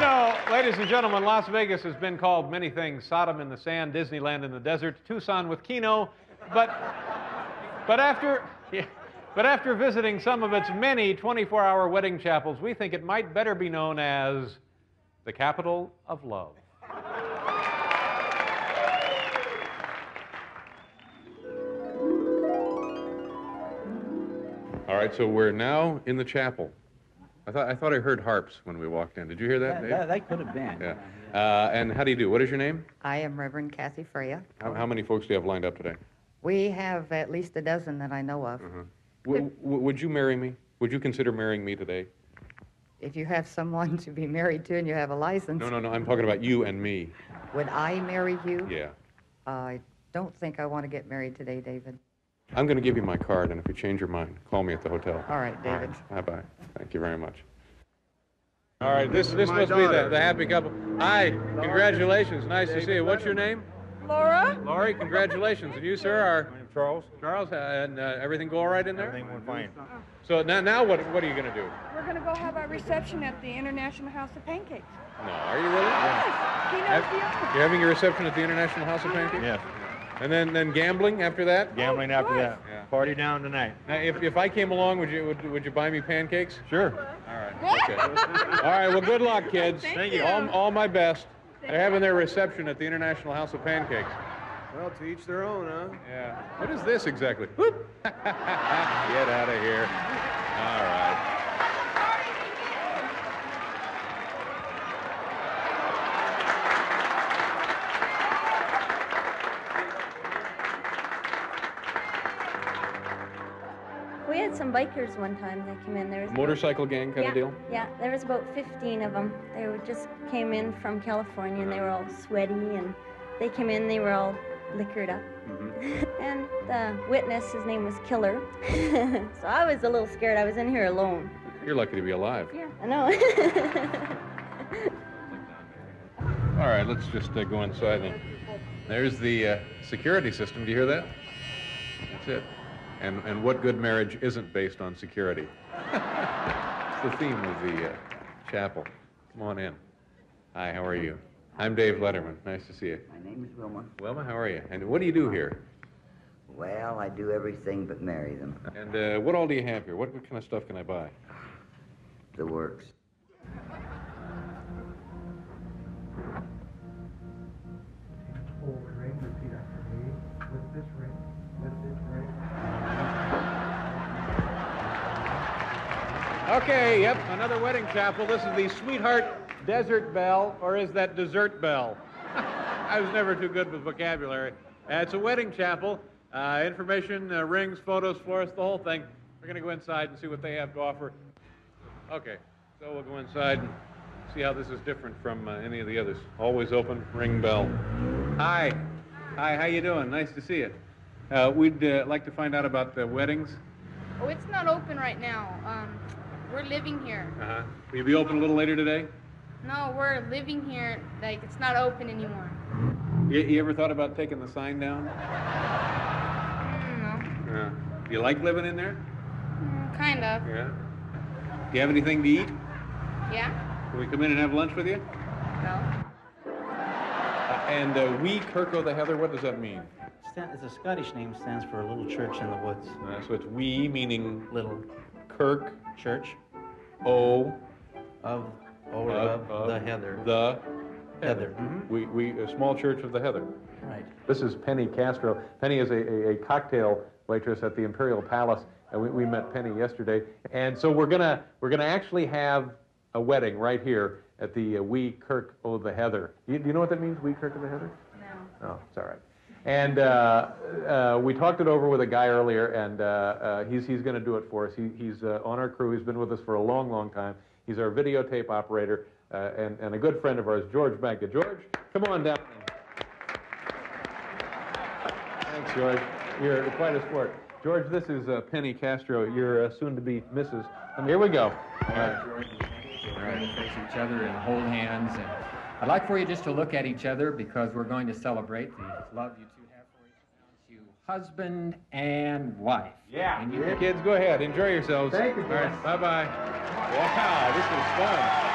You know, ladies and gentlemen, Las Vegas has been called many things Sodom in the sand, Disneyland in the desert, Tucson with Keno. But, but, after, but after visiting some of its many 24 hour wedding chapels, we think it might better be known as the capital of love. All right, so we're now in the chapel. I thought I thought I heard harps when we walked in. Did you hear that, That, Dave? that, that could have been. Yeah. Uh, and how do you do? What is your name? I am Reverend Kathy Freya. How, how many folks do you have lined up today? We have at least a dozen that I know of. W- w- would you marry me? Would you consider marrying me today? If you have someone to be married to and you have a license, No, no, no. I'm talking about you and me. would I marry you? Yeah. I don't think I want to get married today, David. I'm going to give you my card, and if you change your mind, call me at the hotel. All right, David. Bye bye. Thank you very much. All right, this this must be the, the happy couple. Hi, congratulations. Nice to see you. What's your name? Laura? Laurie, congratulations. And you, sir, are Charles? Charles, uh, and uh, everything go all right in there? Everything went fine. So now, now what, what are you going to do? We're gonna go have our reception at the International House of Pancakes. No, are you really? Yes, he knows Have- the. You're having your reception at the International House of Pancakes? Yes. And then, then gambling after that? Gambling after that. Yeah. Party down tonight. Now, if, if I came along, would you would, would you buy me pancakes? Sure. All right. Okay. all right. Well, good luck, kids. Thank you. All, all my best. They're having their reception at the International House of Pancakes. Well, to each their own, huh? Yeah. What is this exactly? Whoop. Get out of here. All right. Had some bikers one time. They came in. There was Motorcycle gang kind yeah, of deal? Yeah, there was about 15 of them. They were just came in from California and they were all sweaty and they came in. They were all liquored up. Mm-hmm. and the witness, his name was Killer. so I was a little scared. I was in here alone. You're lucky to be alive. Yeah, I know. All right, let's just uh, go inside then. There's the uh, security system. Do you hear that? That's it. And, and what good marriage isn't based on security? it's the theme of the uh, chapel. Come on in. Hi, how are you? I'm Dave Letterman. Nice to see you. My name is Wilma. Wilma, how are you? And what do you do here? Well, I do everything but marry them. And uh, what all do you have here? What, what kind of stuff can I buy? The works. Okay, yep, another wedding chapel. This is the Sweetheart Desert Bell, or is that Dessert Bell? I was never too good with vocabulary. Uh, it's a wedding chapel. Uh, information, uh, rings, photos, florists, the whole thing. We're going to go inside and see what they have to offer. Okay, so we'll go inside and see how this is different from uh, any of the others. Always open, ring bell. Hi. Hi, how you doing? Nice to see you. Uh, we'd uh, like to find out about the weddings. Oh, it's not open right now. Um, we're living here. Uh-huh. Will you be open a little later today? No, we're living here. Like it's not open anymore. You, you ever thought about taking the sign down? Mm, no, Yeah. Do you like living in there? Mm, kind of. Yeah. Do you have anything to eat? Yeah. Can we come in and have lunch with you? No. Uh, and uh, we, Kirk o' the Heather, what does that mean? It's a Scottish name, stands for a little church in the woods. Uh, so it's we, meaning Little Kirk, church O, of, or of, of the Heather. The Heather. mhm. We, we, a small church of the Heather. Right. This is Penny Castro. Penny is a, a, a cocktail waitress at the Imperial Palace, and we, we met Penny yesterday. And so we're gonna we're gonna actually have a wedding right here at the uh, Wee Kirk o' the Heather. You, do you know what that means, Wee Kirk o' the Heather? No. Oh, it's all right. And uh, uh, we talked it over with a guy earlier, and uh, uh, he's, he's going to do it for us. He, he's uh, on our crew. He's been with us for a long, long time. He's our videotape operator uh, and, and a good friend of ours, George Banka. George, come on down. Thanks, George. You're quite a sport. George, this is Penny Castro, your soon-to-be Mrs. Here we go. All right, face each other and hold hands. And I'd like for you just to look at each other because we're going to celebrate the love you two have for each other. You husband and wife. Yeah. And you Kids, go ahead. Enjoy yourselves. Thank you, All right. Bye-bye. Wow, this was fun.